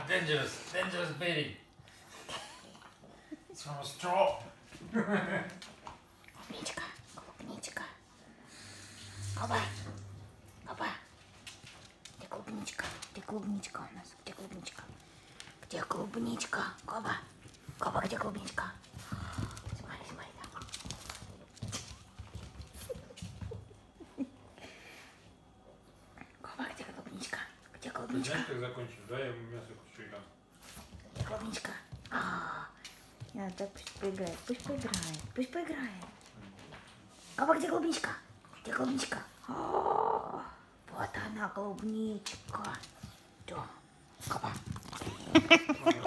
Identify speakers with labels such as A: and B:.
A: Ah, dangerous, dangerous baby. It's from a straw.
B: Ничка, клубничка. Оба, оба. Ты клубничка, ты клубничка у нас. Где клубничка? Где клубничка? Коба, Коба, где клубничка? Ты
A: знаешь, как закончишь? Да, я мясо кучу
B: там. Клубничка. А, -а, -а. Я так пусть поиграет, пусть поиграет, пусть поиграет. Папа, где клубничка? Где клубничка? О -о -о. Вот она, клубничка. Да.
A: Папа.